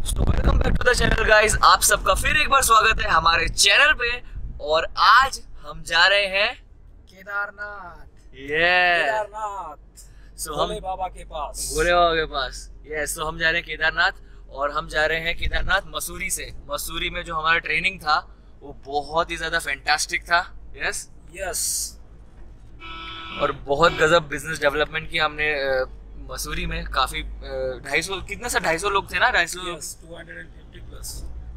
Welcome back to the channel guys आप सबका फिर एक बार स्वागत है हमारे चैनल पे। और आज हम जा रहे हैं केदारनाथ। ये केदारनाथ। सो हम बाबा के पास। भोले बाबा के पास। यस तो हम जा रहे हैं केदारनाथ। और हम जा रहे हैं केदारनाथ मसूरी से। मसूरी में जो हमारा ट्रेनिंग था वो बहुत ही ज़्यादा फैंटास्टिक था। यस यस और बहुत गजब बिज़नेस डेवलपमेंट की हमने मसूरी में काफ़ी ढाई सौ कितने से ढाई सौ लोग थे ना? ढाई सौ यस 250 प्लस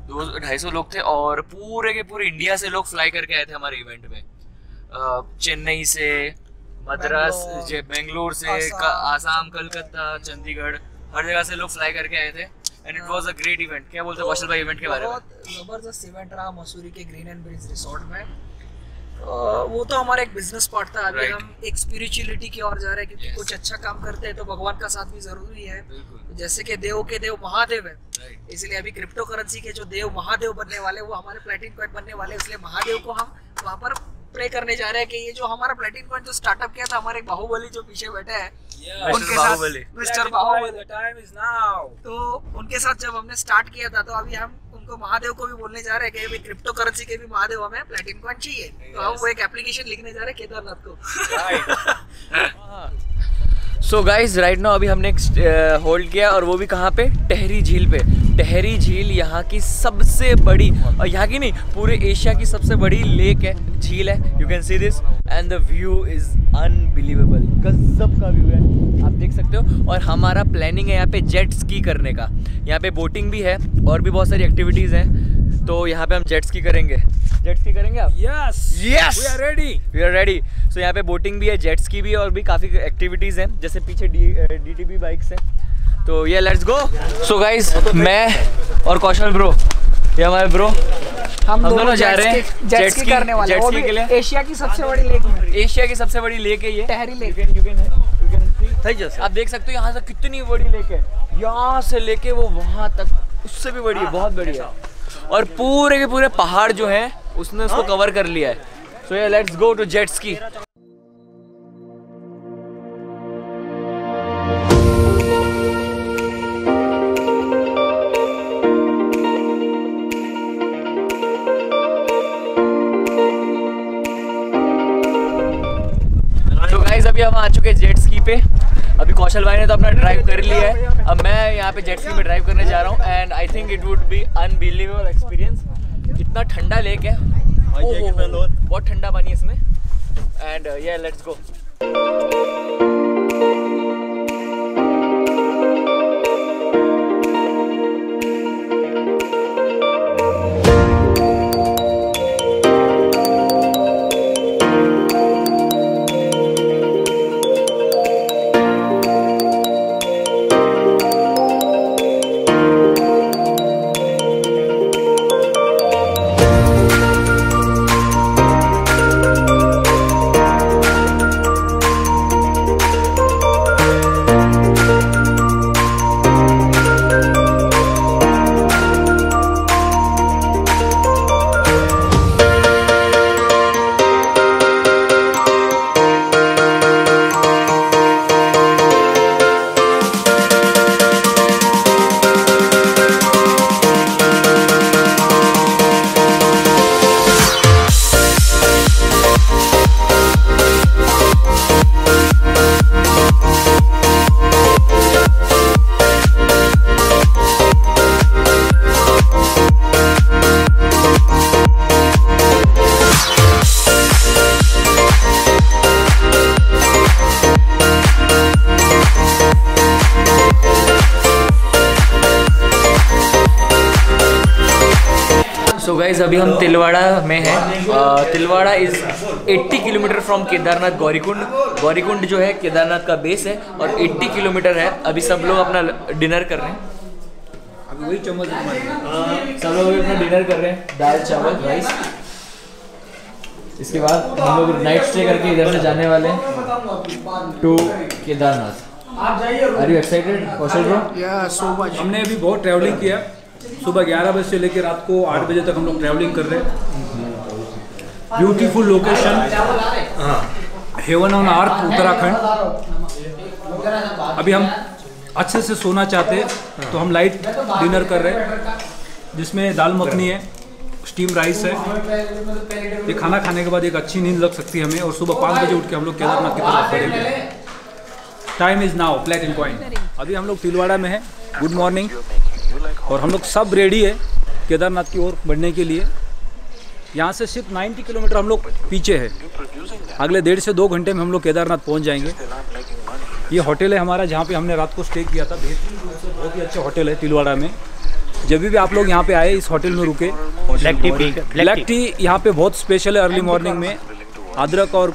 दो ढाई सौ लोग थे और पूरे के पूरे इंडिया से लोग फ्लाई करके आए थे हमारे इवेंट में। चेन्नई से मद्रास बैंगलोर, बेंगलोर से आसाम, कलकत्ता चंडीगढ़ हर जगह से लोग फ्लाई करके आए थे। And it was a great event क्या बोलते हैं कौशल भाई इवेंट के बारे में? बहुत ज़बरदस्त इवेंट रहा मसूरी के ग्रीन एंड ब्रिज रिसोर्ट में। वो तो हमारा एक बिज़नेस पार्ट था। अभी Right. हम एक स्पिरिचुअलिटी की ओर जा रहे हैं क्योंकि Yes. कुछ अच्छा काम करते हैं तो भगवान का साथ भी ज़रूरी है। जैसे कि देव के देव महादेव है। राइट इसलिए अभी क्रिप्टो करेंसी के जो देव महादेव बनने वाले वो हमारे प्लेटिन कॉइन बनने वाले इसलिए महादेव को हम वहाँ पर प्रे करने जा रहे हैं कि ये जो हमारा प्लेटिन कॉइन जो स्टार्टअप किया था हमारे बाहुबली जो पीछे बैठे हैं Mr. उनके साथ mister Baahubali. Time is now तो उनके साथ जब हमने स्टार्ट किया था तो अभी हम उनको महादेव को भी बोलने जा रहे हैं कि क्रिप्टो करेंसी के भी महादेव हमें प्लेटिन कॉइन चाहिए। तो हम वो एक एप्लीकेशन लिखने जा रहे हैं केदारनाथ को। सो गाइज़ राइट नाउ अभी हमने होल्ड किया और वो भी कहाँ पे? टहरी झील पे। टहरी झील यहाँ की सबसे बड़ी और यहाँ की नहीं पूरे एशिया की सबसे बड़ी लेक है झील है you can see this and the view is unbelievable गजब का व्यू है आप देख सकते हो और हमारा प्लानिंग है यहाँ पे जेट स्की करने का। यहाँ पे बोटिंग भी है और भी बहुत सारी एक्टिविटीज़ हैं तो यहाँ पे हम जेट स्की करेंगे। जेट स्की करेंगे आप? Yes Yes! We are ready we are ready so यहाँ पे बोटिंग भी है जेट्स की भी है और भी काफ़ी एक्टिविटीज़ हैं जैसे पीछे डी डी बाइक्स हैं। तो ये लेट्स गो सो गाइस मैं और कौशल ब्रो ये हमारे ब्रो हम दोनों जा रहे हैं जेट jet स्की करने वाले हैं। के लिए एशिया की सबसे बड़ी लेक में। एशिया की सबसे बड़ी लेक है ये। टहरी लेक you आप देख सकते हो यहाँ से कितनी बड़ी लेक है। यहाँ से लेके वो वहाँ तक उससे भी बड़ी है बहुत बड़ी है। और पूरे के पूरे पहाड़ जो है उसने उसको कवर कर लिया है। सो ये let's go to jets ski अभी कौशल भाई ने तो अपना ड्राइव कर लिया है। अब मैं यहाँ पे जेट स्की में ड्राइव करने जा रहा हूँ and I think it would be unbelievable experience इतना ठंडा लेक है। बहुत ठंडा पानी है इसमें। एंड ये लेट्स गो हम तिलवाड़ा में हैं। Tilwara is 80 kilometre from Kedarnath Gaurikund. Gaurikund जो है केदारनाथ का बेस है और 80 किलोमीटर है। अभी सब लोग अपना डिनर कर रहे हैं। अभी वही चम्मच सब लोग अपना डिनर कर रहे हैं। दाल चावल राइस इसके बाद हम लोग नाइट स्टे करके इधर से जाने वाले हैं टू केदारनाथ। आप are you excited Kaushal bro या सो मच हमने अभी बहुत ट्रैवलिंग किया। सुबह 11 बजे से लेकर रात को आठ बजे तक हम लोग ट्रैवलिंग कर रहे हैं। ब्यूटीफुल लोकेशन हेवन ऑन आर्थ उत्तराखंड। अभी हम अच्छे से सोना चाहते हैं तो हम लाइट डिनर कर रहे हैं जिसमें दाल मखनी है स्टीम राइस है। ये खाना खाने के बाद एक अच्छी नींद लग सकती है हमें और सुबह पाँच बजे उठ के हम लोग केदारनाथ की तरफ़ बढ़ेंगे। Time is now plate in point अभी हम लोग तिलवाड़ा में हैं। गुड मॉर्निंग और हम लोग सब रेडी है केदारनाथ की ओर बढ़ने के लिए। यहाँ से सिर्फ़ 90 किलोमीटर हम लोग पीछे है। अगले डेढ़ से दो घंटे में हम लोग केदारनाथ पहुँच जाएँगे। ये होटल है हमारा जहाँ पे हमने रात को स्टे किया था। बेहतरीन बहुत ही अच्छा होटल है तिलवाड़ा में। जब भी आप लोग यहाँ पे आए इस होटल में रुके। Black tea black tea. यहाँ पे बहुत स्पेशल है अर्ली मॉर्निंग में। अदरक और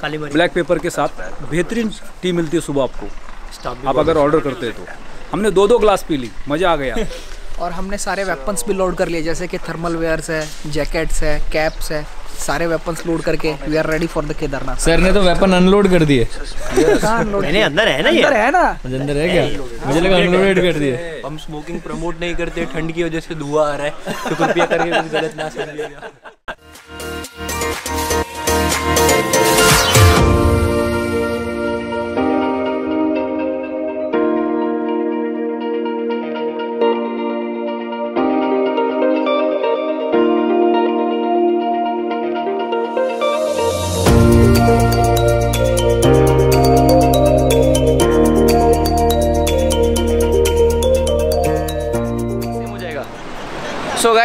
काली ब्लैक पेपर के साथ बेहतरीन टी मिलती है सुबह आपको। आप अगर ऑर्डर करते हैं तो। हमने दो दो ग्लास पी ली मज़ा आ गया। और हमने सारे वेपन्स भी लोड कर लिए जैसे कि थर्मल वेयर्स है जैकेट्स है कैप्स है सारे वेपन्स लोड करके we are ready for the Kedarnath. Sir ने तो वेपन अनलोड कर दिए। Unload नहीं अंदर है ना ये? अंदर है ना? अंदर है क्या? मुझे लगा अनलोडेड कर दिए। हम स्मोकिंग प्रमोट नहीं करते ठंड की वजह से धुआँ आ रहा है तो कृपया करके कुछ गलत ना समझिएगा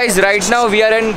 so guys right now we are in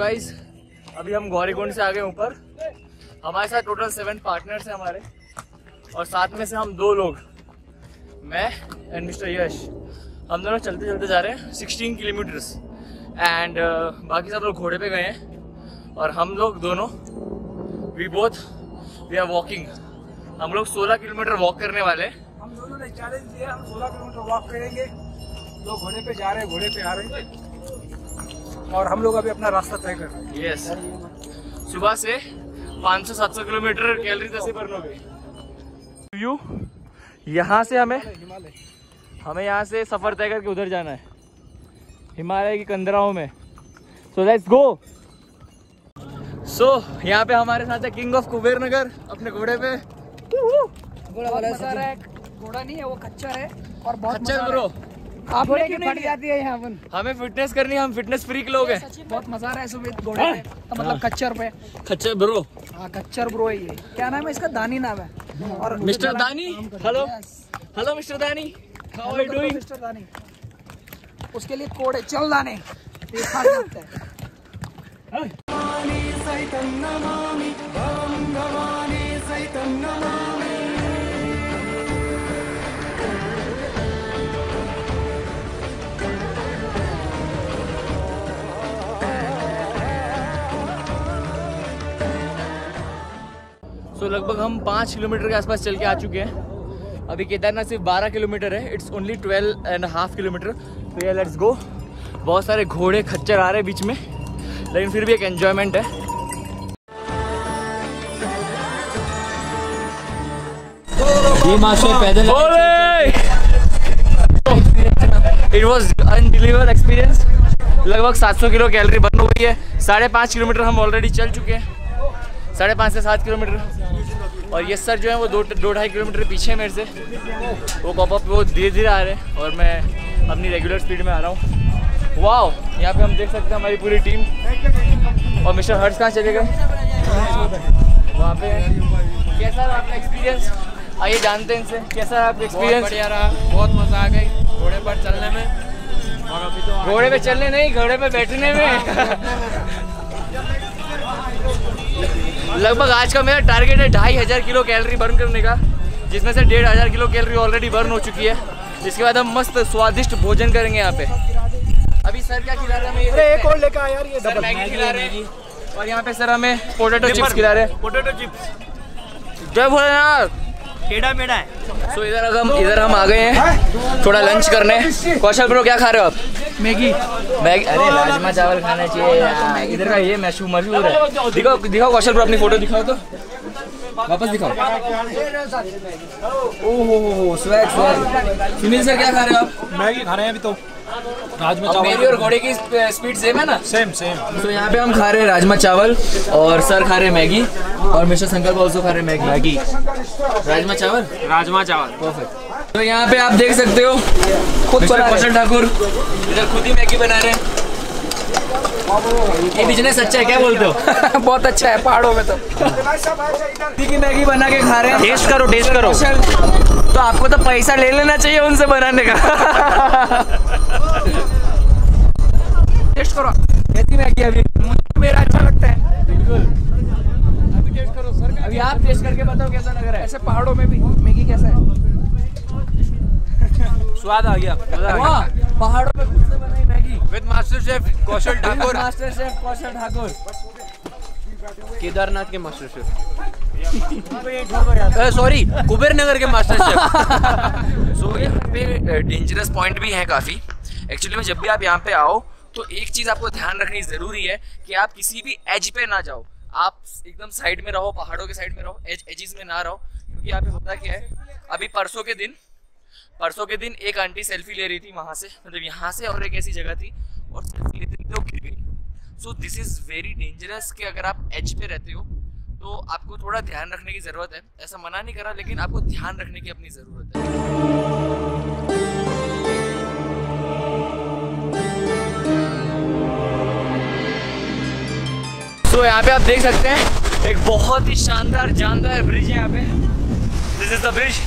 guys अभी हम गौरीकुंड से आ गए ऊपर। हमारे साथ टोटल सेवन पार्टनर्स हैं हमारे। और साथ में से हम दो लोग, मैं एंड मिस्टर यश। हम दोनों चलते चलते जा रहे हैं 16 किलोमीटर्स एंड बाकी सब लोग घोड़े पे गए हैं। और हम लोग दोनों we both we are walking हम लोग 16 किलोमीटर वॉक करने वाले हैं। हम दोनों ने चैलेंज दिया हम 16 किलोमीटर वॉक करेंगे। लोग घोड़े पे जा रहे हैं, घोड़े पे आ रहे हैं। और हम लोग अभी अपना रास्ता तय कर रहे हैं। यस सुबह से 500-700 किलोमीटर कैलोरी तसे बर्न हो गई व्यू यहाँ से हमें हमें यहाँ से सफ़र तय करके उधर जाना है। हिमालय की कंदराओं में। सो लेट्स गो सो यहाँ पे हमारे साथ है किंग ऑफ़ कुबेर नगर अपने घोड़े पे। घोड़ा नहीं है वो खच्चर है। और बहुत मज़ा अच्छा ब्रो है। आप लोग क्यों फट जाती है यहाँ अपन हमें फिटनेस करनी है हम फिटनेस फ्रीक लोग हैं। बहुत मज़ा आ रहा है सुबह घोड़े पे तो मतलब खच्चर पे। खच्चर ब्रो हाँ खच्चर ब्रो है ये। क्या नाम है इसका? दानी नाम है। और mister Dani? Hello hello mister Dani. How are you doing mister Dani. उसके लिए कोड है चल दाने। ये खा सकते सो लगभग हम पाँच किलोमीटर के आसपास चल के आ चुके हैं। अभी केदारनाथ सिर्फ़ बारह किलोमीटर है। It's only twelve and half kilometre. तो ये लेट्स गो बहुत सारे घोड़े खच्चर आ रहे हैं बीच में। लेकिन फिर भी एक एन्जॉयमेंट है। इट वॉज़ अनबिलीवेबल एक्सपीरियंस लगभग 700 किलो कैलोरी बर्न हो गई है। साढ़े पाँच किलोमीटर हम ऑलरेडी चल चुके हैं। साढ़े पाँच से सात किलोमीटर। और ये सर जो है वो दो दो ढाई किलोमीटर पीछे मेरे से। वो पॉप अप वो धीरे धीरे आ रहे हैं और मैं अपनी रेगुलर स्पीड में आ रहा हूँ। वाओ यहाँ पे हम देख सकते हैं हमारी पूरी टीम और मिस्टर हर्ष कहाँ चले गए? वहाँ पे कैसा रहा आपका एक्सपीरियंस आइए जानते हैं इनसे। कैसा रहा आपका एक्सपीरियंस बढ़िया रहा। बहुत मज़ा आ गई घोड़े पर चलने में। और अभी तो घोड़े पे चलने नहीं घोड़े पे बैठने में। लगभग आज का मेरा टारगेट है ढाई हज़ार किलो कैलोरी बर्न करने का जिसमें से डेढ़ हज़ार किलो कैलोरी ऑलरेडी बर्न हो चुकी है। जिसके बाद हम मस्त स्वादिष्ट भोजन करेंगे यहाँ पे। अभी सर क्या खिला रहे हैं एक और लेकर आया यार ये सर मैगी खिला रहे हैं। और यहाँ पे सर हमें पोटैटो चिप्स खिला रहे हैं। पोटैटो चिप्स जय भोलेनाथ। टेढ़ा मेढ़ा है। सो इधर हम इधर हम आ गए हैं। थोड़ा लंच करने। कौशल ब्रो क्या खा रहे हो आप मैगी। मैगी अरे राजमा चावल खाना चाहिए इधर का ये मशहूर मशहूर है। दिखाओ दिखाओ कौशल ब्रो अपनी फ़ोटो दिखाओ तो। वापस दिखाओ। ओहो हो हो स्वैग स्वैग। सुनील सर क्या खा रहे हो आप? मैगी खा रहे हैं अभी तो। राजमा चावल। मेरी और घोड़े की स्पीड सेम है ना? सेम सेम तो यहाँ पे हम खा रहे हैं राजमा चावल और सर खा रहे हैं मैगी और मिस्टर संकल्प ऑल्सो खा रहे हैं मैगी। मैगी। राजमा चावल? राजमा चावल। परफेक्ट तो यहाँ पे आप देख सकते हो खुद ठाकुर। इधर खुद ही मैगी बना रहे हैं। ये बिज़नेस अच्छा है क्या बोलते हो? बहुत अच्छा है पहाड़ों में तो। की मैगी बना के खा रहे हैं। टेस्ट करो टेस्ट करो। तो आपको तो पैसा ले लेना चाहिए उनसे बनाने का। टेस्ट करो। कैसी मैगी अभी। मुझे मेरा अच्छा लगता है। बिल्कुल। अभी टेस्ट करो सर। अभी आप टेस्ट करके बताओ कैसा लग रहा है। ऐसे पहाड़ों में भी मैगी कैसा है? स्वाद आ गया पहाड़ों पे Maggi with master chef Kaushal Thakur master chef Kaushal Thakur Kedarnath के master chef sorry Kuber Nagar के मास्टर शेफ सो यहाँ पे डेंजरस पॉइंट भी है काफ़ी. एक्चुअली में जब भी आप यहाँ पे आओ तो एक चीज़ आपको ध्यान रखनी ज़रूरी है कि आप किसी भी एज पे ना जाओ. आप एकदम साइड में रहो पहाड़ों के साइड में रहो एज एजिस में ना रहो. क्योंकि यहाँ पे होता क्या है अभी परसों के दिन परसों के दिन एक आंटी सेल्फी ले रही थी वहाँ से मतलब यहाँ से और एक ऐसी जगह थी और सेल्फी लेते लेते वो गिर गई। So this is very dangerous कि अगर आप एज पे रहते हो तो आपको थोड़ा ध्यान रखने की ज़रूरत है। ऐसा मना नहीं करा, लेकिन आपको ध्यान रखने की अपनी ज़रूरत है। तो यहाँ पे आप देख सकते हैं, एक बहुत ही शानदार, जानदार ब्रिज है यहाँ पे। दिस इज़ द ब्रिज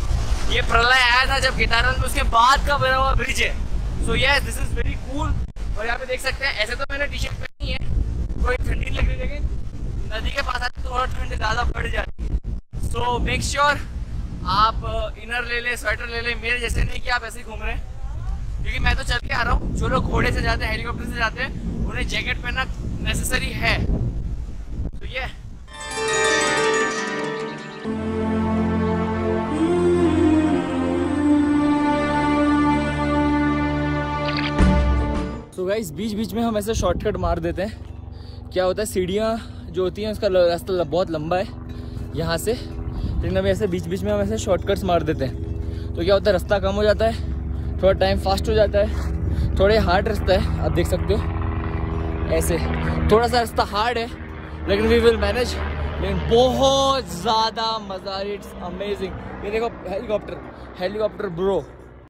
ये प्रलय आया था जब केदारनाथ में, उसके बाद का बना हुआ ब्रिज है। So yes this is very cool और यहाँ पे देख सकते हैं, ऐसे तो मैंने टी शर्ट पहनी है, कोई ठंडी लग रही लेकिन नदी के पास आते तो और ठंड ज़्यादा बढ़ जाती है। सो मेक श्योर आप इनर ले लें स्वेटर ले ले। मेरे जैसे नहीं कि आप ऐसे ही घूम रहे हैं। क्योंकि मैं तो चल के आ रहा हूँ। जो लोग घोड़े से जाते हैं हेलीकॉप्टर से जाते हैं, उन्हें जैकेट पहनना नेसेसरी है। तो ये गाइस बीच बीच में हम ऐसे शॉर्टकट मार देते हैं। क्या होता है, सीढ़ियाँ जो होती हैं, उसका रास्ता बहुत लंबा है, यहाँ से। लेकिन अभी ऐसे बीच बीच में हम ऐसे शॉर्टकट्स मार देते हैं। तो क्या होता है, रास्ता कम हो जाता है, थोड़ा टाइम फास्ट हो जाता है, थोड़े हार्ड रास्ता है, आप देख सकते हो। ऐसे, थोड़ा सा रास्ता हार्ड है, लेकिन वी विल मैनेज लेकिन बहुत ज़्यादा मज़ा इट्स अमेजिंग ये देखो helicopter helicopter bro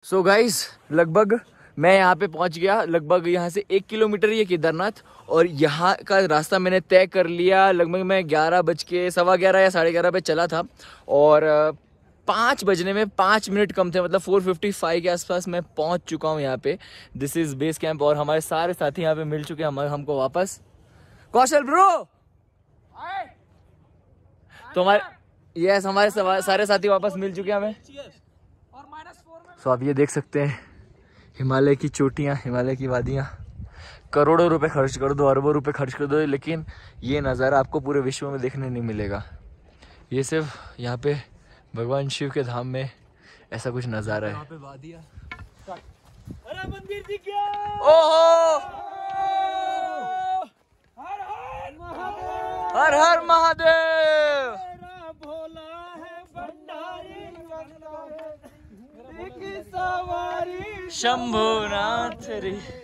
so guys लगभग मैं यहाँ पे पहुँच गया लगभग यहाँ से एक किलोमीटर ही है केदारनाथ और यहाँ का रास्ता मैंने तय कर लिया लगभग मैं ग्यारह बज के सवा ग्यारह या साढ़े ग्यारह पे चला था और पाँच बजने में पाँच मिनट कम थे मतलब फोर फिफ्टी फाइव के आसपास मैं पहुँच चुका हूँ यहाँ पे। दिस इज़ बेस कैंप और हमारे सारे साथी यहाँ पे मिल चुके हैं हम हमको वापस। कौशल ब्रो तो हमारे यस हमारे सारे साथी वापस मिल चुके हैं हमें। सो आप ये देख सकते हैं। हिमालय की चोटियाँ हिमालय की वादियाँ। करोड़ों रुपए खर्च कर दो अरबों रुपए खर्च कर दो लेकिन ये नज़ारा आपको पूरे विश्व में देखने नहीं मिलेगा। ये सिर्फ़ यहाँ पे भगवान शिव के धाम में ऐसा कुछ नज़ारा है। ओहो! हर हर महादेव! शंभुनाथ रे।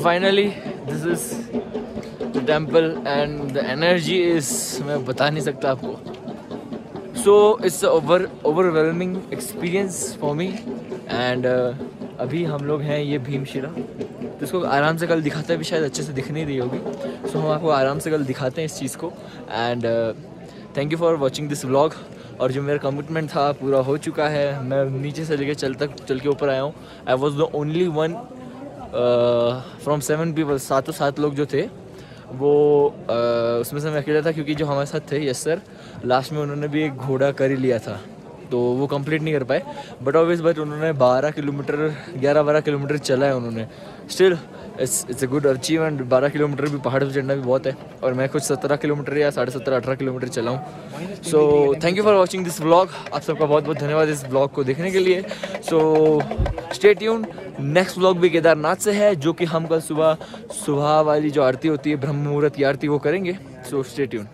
So this is the temple and the energy is मैं बता नहीं सकता आपको। So it's over overwhelming experience for me and अभी हम लोग हैं ये भीमशिरा तो इसको आराम से कल दिखाते भी शायद अच्छे से दिख नहीं रही होगी। सो so, हम आपको आराम से कल दिखाते हैं इस चीज़ को and thank you for watching this vlog और जो मेरा कमिटमेंट था पूरा हो चुका है। मैं नीचे से लेके चल तक चल के ऊपर आया हूँ। I was the only one from seven people सातों सात लोग जो थे वो uh, उसमें से मैं अकेला था क्योंकि जो हमारे साथ थे यस सर लास्ट में उन्होंने भी एक घोड़ा कर ही लिया था तो वो कंप्लीट नहीं कर पाए बट ऑब्वियस बट उन्होंने 12 किलोमीटर 11-12 किलोमीटर चला है उन्होंने। Still it's it's a good achievement 12 kilometre भी पहाड़ पर चढ़ना भी बहुत है। और मैं कुछ 17 किलोमीटर या साढ़े सत्रह, अठारह kilometre चलाऊँ so thank you for watching this blog आप सबका बहुत बहुत धन्यवाद इस ब्लॉग को देखने के लिए। So stay tune next blog भी केदारनाथ से है, जो कि हम कल सुबह सुबह वाली जो आरती होती है, ब्रह्म मुहूर्त की आरती वो करेंगे। सो स्टेट ट्यून